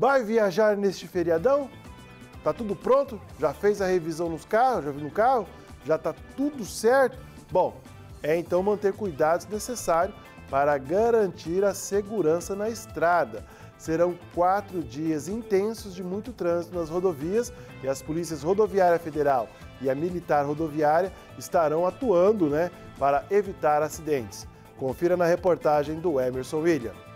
Vai viajar neste feriadão? Tá tudo pronto? Já fez a revisão nos carros? Já viu no carro? Já tá tudo certo? Bom, é então manter cuidados necessários para garantir a segurança na estrada. Serão quatro dias intensos de muito trânsito nas rodovias e as polícias rodoviária federal e a militar rodoviária estarão atuando né, para evitar acidentes. Confira na reportagem do Emerson William.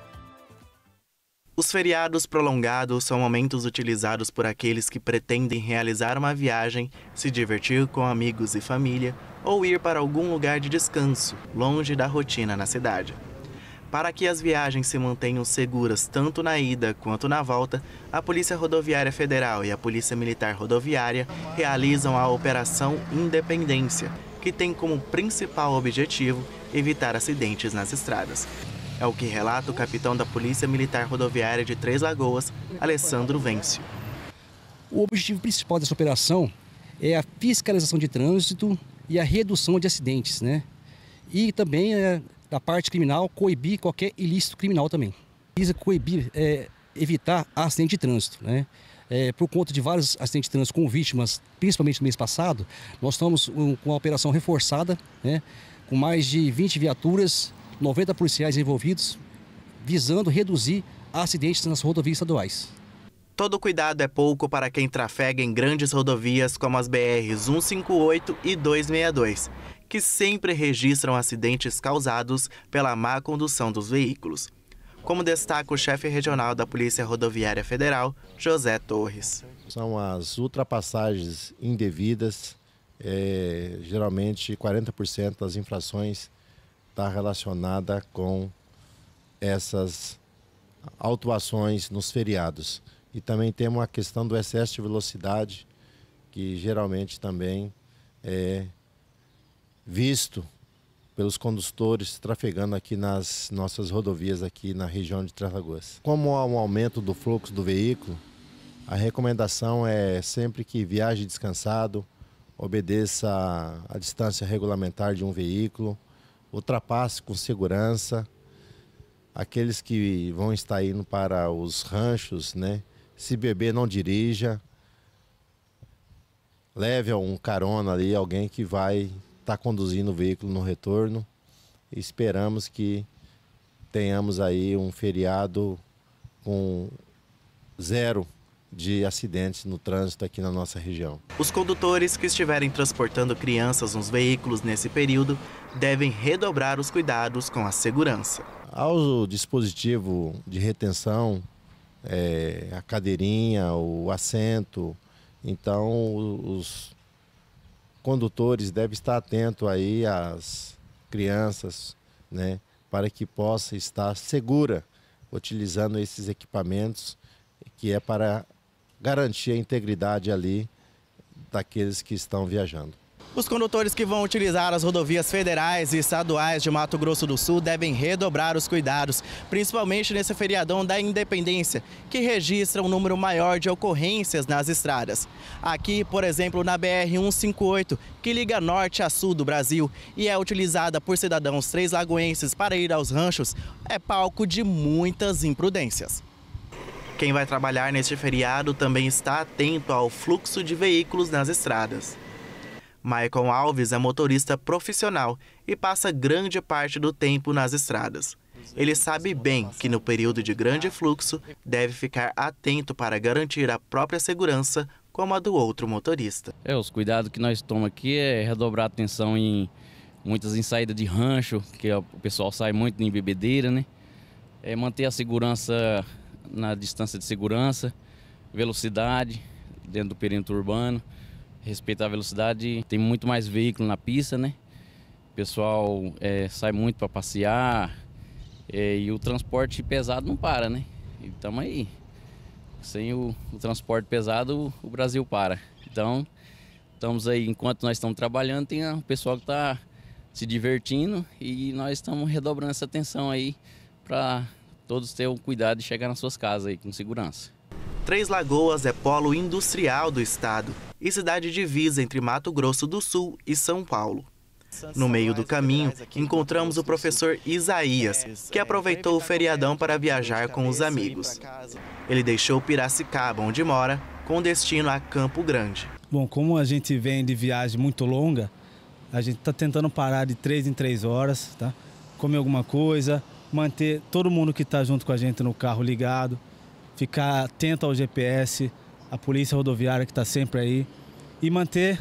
Os feriados prolongados são momentos utilizados por aqueles que pretendem realizar uma viagem, se divertir com amigos e família ou ir para algum lugar de descanso, longe da rotina na cidade. Para que as viagens se mantenham seguras tanto na ida quanto na volta, a Polícia Rodoviária Federal e a Polícia Militar Rodoviária realizam a Operação Independência, que tem como principal objetivo evitar acidentes nas estradas. É o que relata o capitão da Polícia Militar Rodoviária de Três Lagoas, Alessandro Vêncio. O objetivo principal dessa operação é a fiscalização de trânsito e a redução de acidentes, né? E também é, da parte criminal coibir qualquer ilícito criminal também. Visa coibir, é, evitar acidente de trânsito, né? É, por conta de vários acidentes de trânsito com vítimas, principalmente no mês passado, nós estamos com a operação reforçada, né? com mais de 20 viaturas 90 policiais envolvidos, visando reduzir acidentes nas rodovias estaduais. Todo cuidado é pouco para quem trafega em grandes rodovias como as BRs 158 e 262, que sempre registram acidentes causados pela má condução dos veículos. Como destaca o chefe regional da Polícia Rodoviária Federal, José Torres. São as ultrapassagens indevidas, é, geralmente 40% das infrações está relacionada com essas autuações nos feriados. E também temos a questão do excesso de velocidade, que geralmente também é visto pelos condutores trafegando aqui nas nossas rodovias aqui na região de Três Lagoas. Como há um aumento do fluxo do veículo, a recomendação é sempre que viaje descansado, obedeça a distância regulamentar de um veículo, ultrapasse com segurança. Aqueles que vão estar indo para os ranchos, né? Se beber, não dirija. Leve um carona ali, alguém que vai estar tá conduzindo o veículo no retorno. Esperamos que tenhamos aí um feriado com zero de acidentes no trânsito aqui na nossa região. Os condutores que estiverem transportando crianças nos veículos nesse período devem redobrar os cuidados com a segurança. Ao dispositivo de retenção, é, a cadeirinha, o assento, então os condutores devem estar atentos aí às crianças, né, para que possa estar segura utilizando esses equipamentos que é para garantir a integridade ali daqueles que estão viajando. Os condutores que vão utilizar as rodovias federais e estaduais de Mato Grosso do Sul devem redobrar os cuidados, principalmente nesse feriadão da Independência, que registra um número maior de ocorrências nas estradas. Aqui, por exemplo, na BR-158, que liga norte a sul do Brasil e é utilizada por cidadãos três lagoenses para ir aos ranchos, é palco de muitas imprudências. Quem vai trabalhar neste feriado também está atento ao fluxo de veículos nas estradas. Michael Alves é motorista profissional e passa grande parte do tempo nas estradas. Ele sabe bem que no período de grande fluxo deve ficar atento para garantir a própria segurança como a do outro motorista. É, os cuidados que nós tomamos aqui é redobrar atenção em muitas em saída de rancho, que o pessoal sai muito em bebedeira, né? É manter a segurança na distância de segurança, velocidade dentro do perímetro urbano, respeitar a velocidade. Tem muito mais veículo na pista, né? O pessoal é, sai muito para passear é, e o transporte pesado não para, né? Então aí. Sem o, o transporte pesado, o, o Brasil para. Então, estamos aí, enquanto nós estamos trabalhando, tem o pessoal que está se divertindo e nós estamos redobrando essa atenção aí para todos tenham cuidado de chegar nas suas casas aí com segurança. Três Lagoas é polo industrial do estado e cidade divisa entre Mato Grosso do Sul e São Paulo. No meio do caminho, encontramos o professor Isaías, que aproveitou o feriadão para viajar com os amigos. Ele deixou Piracicaba, onde mora, com destino a Campo Grande. Bom, como a gente vem de viagem muito longa, a gente está tentando parar de três em três horas, tá? Comer alguma coisa, manter todo mundo que está junto com a gente no carro ligado, ficar atento ao GPS, a polícia rodoviária que está sempre aí e manter,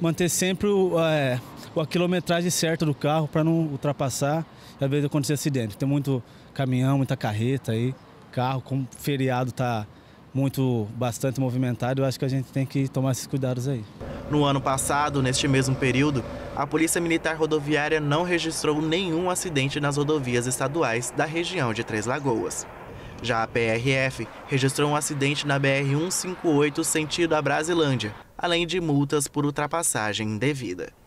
manter sempre o, é, a quilometragem certa do carro para não ultrapassar e às vezes acontecer acidente. Tem muito caminhão, muita carreta aí, carro, como feriado está muito bastante movimentado, eu acho que a gente tem que tomar esses cuidados aí. No ano passado, neste mesmo período, a Polícia Militar Rodoviária não registrou nenhum acidente nas rodovias estaduais da região de Três Lagoas. Já a PRF registrou um acidente na BR-158 sentido a Brasilândia, além de multas por ultrapassagem indevida.